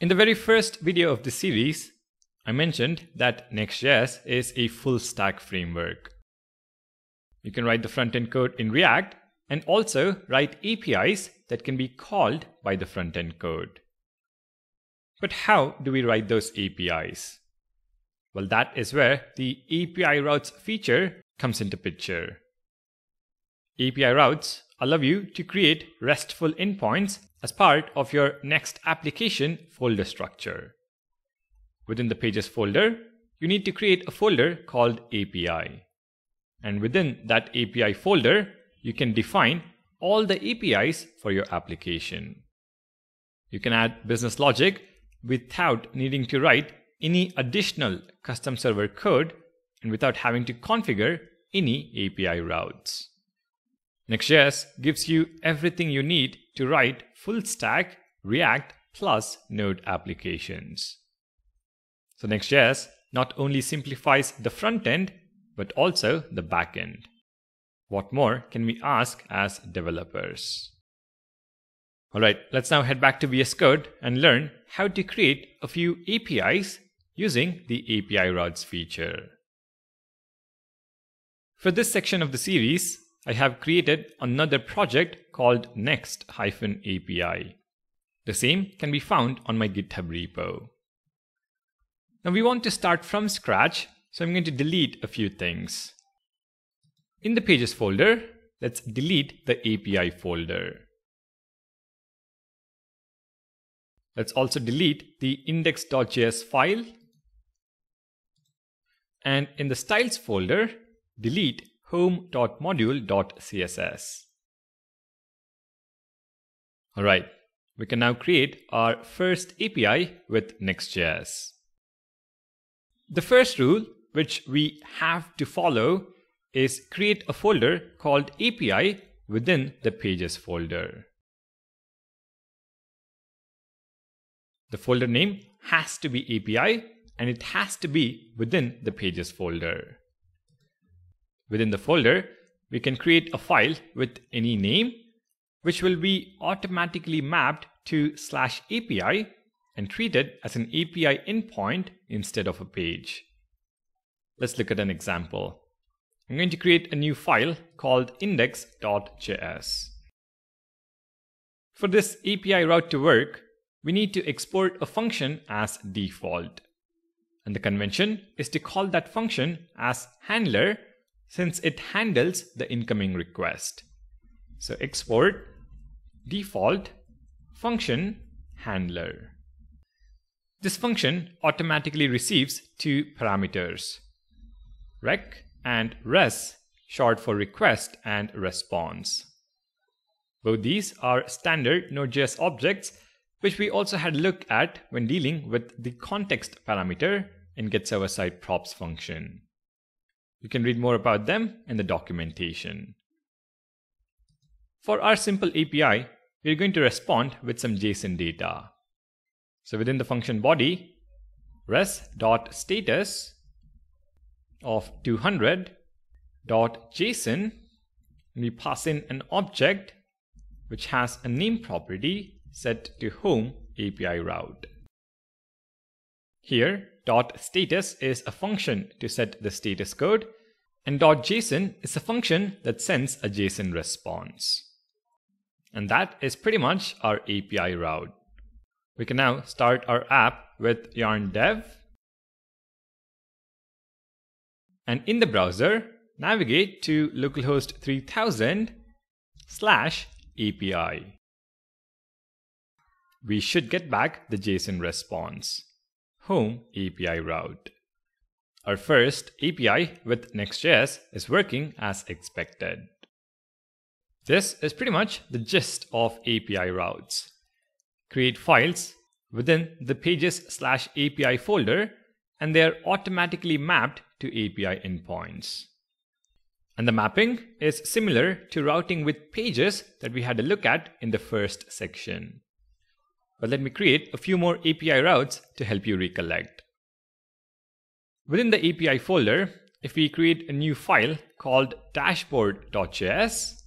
In the very first video of the series, I mentioned that Next.js is a full stack framework. You can write the front-end code in React and also write APIs that can be called by the front-end code. But how do we write those APIs? Well, that is where the API routes feature comes into picture. API routes allow you to create RESTful endpoints as part of your next application folder structure. Within the pages folder, you need to create a folder called API. And within that API folder, you can define all the APIs for your application. You can add business logic without needing to write any additional custom server code and without having to configure any API routes. Next.js gives you everything you need to write full stack React plus Node applications. So Next.js not only simplifies the front end, but also the back end. What more can we ask as developers? Alright, let's now head back to VS Code and learn how to create a few APIs using the API routes feature. For this section of the series, I have created another project called Next-API. The same can be found on my GitHub repo. Now we want to start from scratch, so I'm going to delete a few things. In the pages folder, let's delete the API folder. Let's also delete the index.js file. And in the styles folder, delete home.module.css. Alright, we can now create our first API with Next.js. The first rule which we have to follow is create a folder called API within the pages folder. The folder name has to be API and it has to be within the pages folder. Within the folder, we can create a file with any name, which will be automatically mapped to slash API and treated as an API endpoint instead of a page. Let's look at an example. I'm going to create a new file called index.js. For this API route to work, we need to export a function as default. And the convention is to call that function as handler since it handles the incoming request. So export default function handler. This function automatically receives two parameters, req and res, short for request and response. Both these are standard Node.js objects, which we also had a look at when dealing with the context parameter in get server side props function. You can read more about them in the documentation. For our simple API, we're going to respond with some JSON data. So within the function body, res.status of 200.json, we pass in an object which has a name property set to home API route. Here, .status is a function to set the status code, and dot .json is a function that sends a JSON response. And that is pretty much our API route. We can now start our app with yarn dev. And in the browser, navigate to localhost 3000 slash API. We should get back the JSON response home API route. Our first API with Next.js is working as expected. This is pretty much the gist of API routes. Create files within the pages slash API folder and they are automatically mapped to API endpoints. And the mapping is similar to routing with pages that we had a look at in the first section. But let me create a few more API routes to help you recollect. Within the API folder, if we create a new file called dashboard.js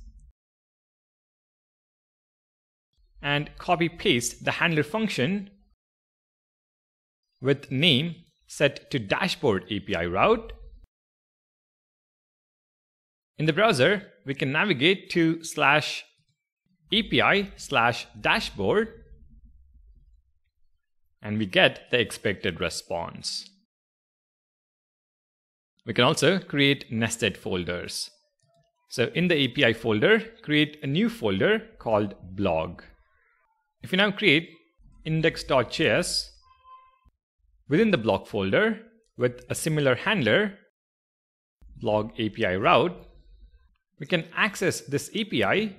and copy paste the handler function, with name set to dashboard API route. In the browser, we can navigate to slash API slash dashboard and we get the expected response. We can also create nested folders. So in the API folder, create a new folder called blog. If you now create index.js within the blog folder with a similar handler, blog API route, we can access this API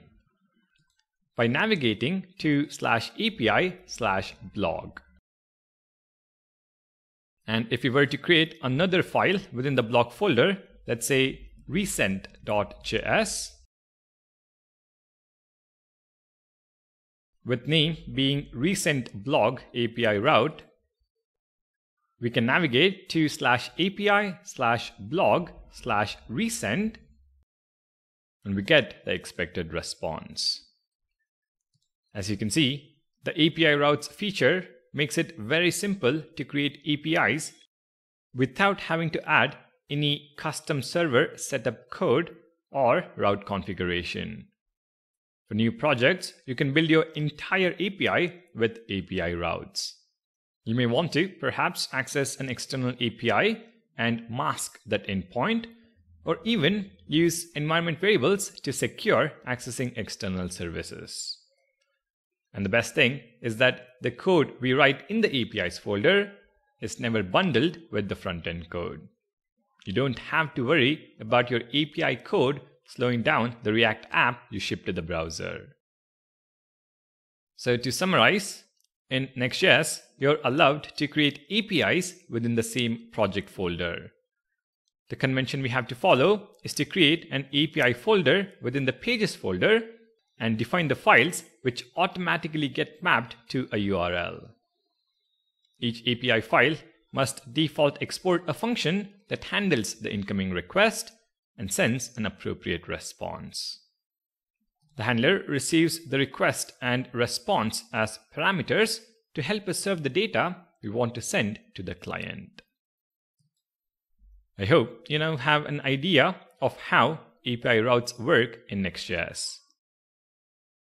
by navigating to slash API slash blog. And if we were to create another file within the blog folder, let's say recent.js, with name being recent blog API route, we can navigate to slash API slash blog slash recent and we get the expected response. As you can see, the API routes feature makes it very simple to create APIs without having to add any custom server setup code or route configuration. For new projects, you can build your entire API with API routes. You may want to perhaps access an external API and mask that endpoint, or even use environment variables to secure accessing external services. And the best thing is that the code we write in the APIs folder is never bundled with the front-end code. You don't have to worry about your API code slowing down the React app you ship to the browser. So to summarize, in Next.js, you're allowed to create APIs within the same project folder. The convention we have to follow is to create an API folder within the pages folder and define the files which automatically get mapped to a URL. Each API file must default export a function that handles the incoming request and sends an appropriate response. The handler receives the request and response as parameters to help us serve the data we want to send to the client. I hope you now have an idea of how API routes work in Next.js.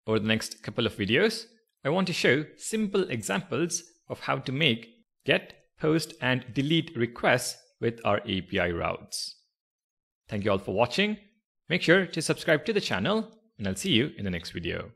Over the next couple of videos, I want to show simple examples of how to make get, post, and delete requests with our API routes. Thank you all for watching. Make sure to subscribe to the channel, and I'll see you in the next video.